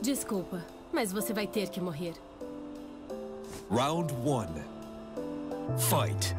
Desculpa, mas você vai ter que morrer. Round one. Fight.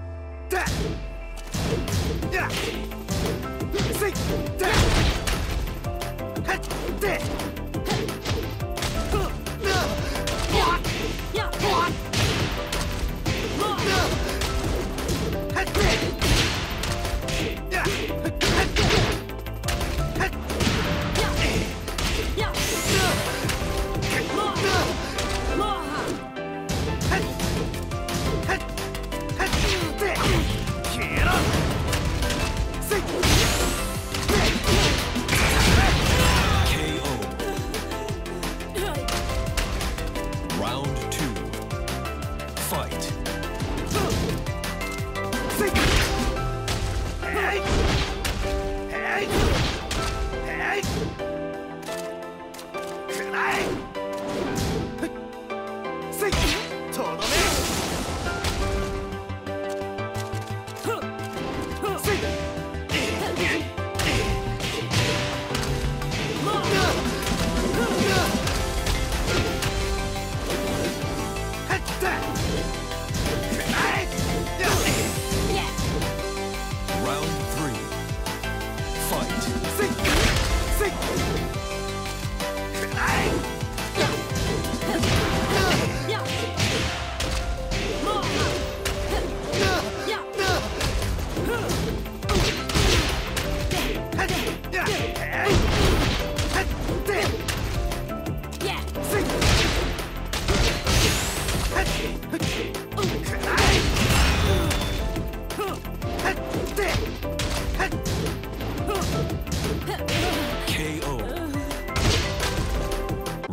Hey!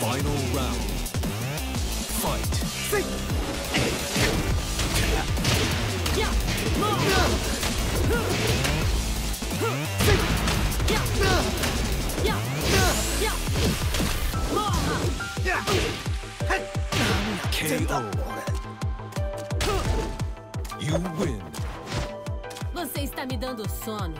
Final round. Fight. KO. You win. Você está me dando sono.